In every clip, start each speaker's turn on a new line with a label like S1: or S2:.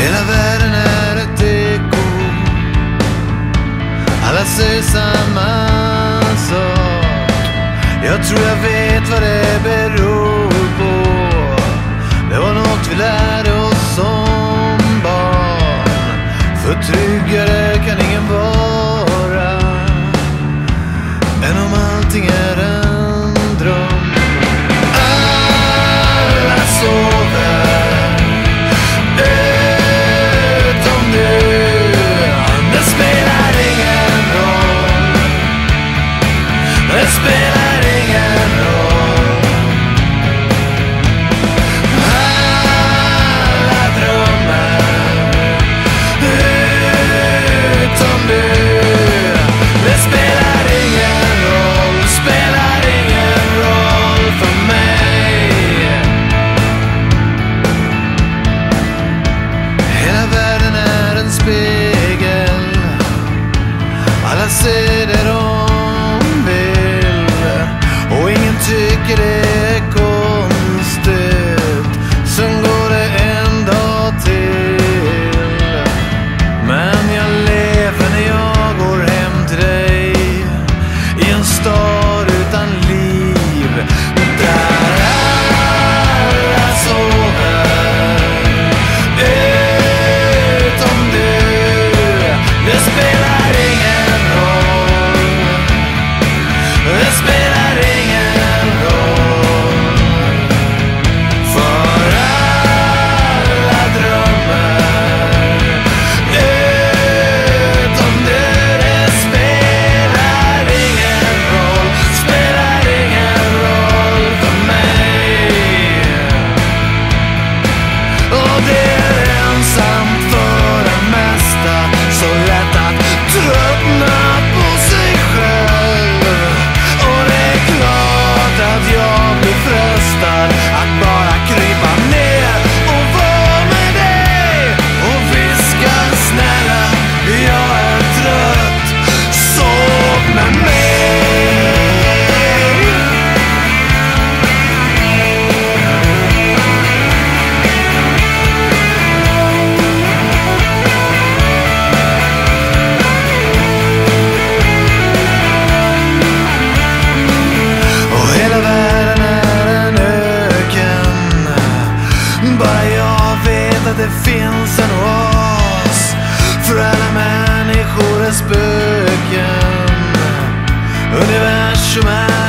S1: Hela världen är ett eko. Alla säger samma sak. Jag tror jag vet vad det beror på. Det var något vi lärde oss som barn. För Alla Bara jag vet att det finns en oas För alla människor är spöken. Universum är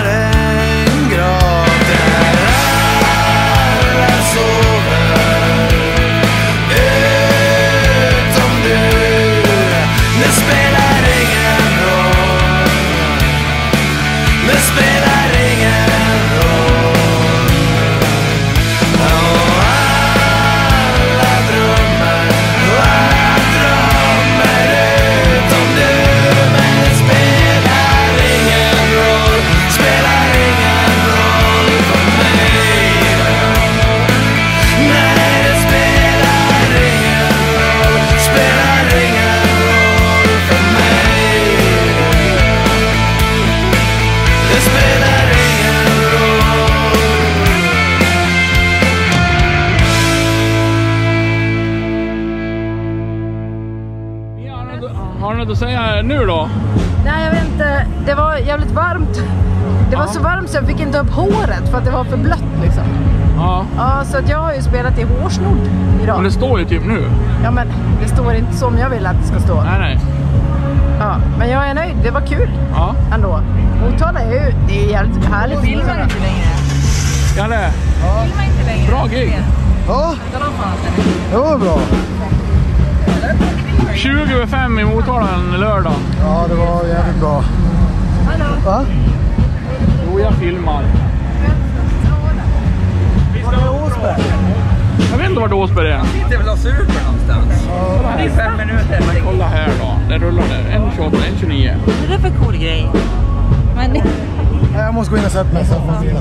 S2: Har du något att säga nu då?
S3: Nej, jag vet inte. Det var jävligt varmt. Det var så varmt så jag fick inte upp håret för att det var för blött liksom.
S2: Ja.
S3: Ja, så att jag har ju spelat i hårsnodd
S2: Men
S3: idag.
S2: det står ju typ nu.
S3: Ja, men det står inte som jag vill att det ska stå.
S2: Nej, nej.
S3: Ja, men jag är nöjd. Det var kul
S2: Ja.
S3: ändå. Motala är ju, det är jävligt härligt. Motala.
S2: Kalle,
S4: Filma inte längre.
S2: bra gig.
S5: Ja, det var bra.
S2: 20 över 5 i Motala en lördag.
S5: Ja, det var jävligt bra. Va?
S2: Jo, jag filmar. Jag vet inte vart Åsberg är.
S6: sitter väl och super någonstans. Det är fem minuter.
S2: Men kolla här då. Där rullar det. En 28, en 29.
S4: Vad är det för cool grej? Men
S5: Jag måste gå in och sätta mig. vila.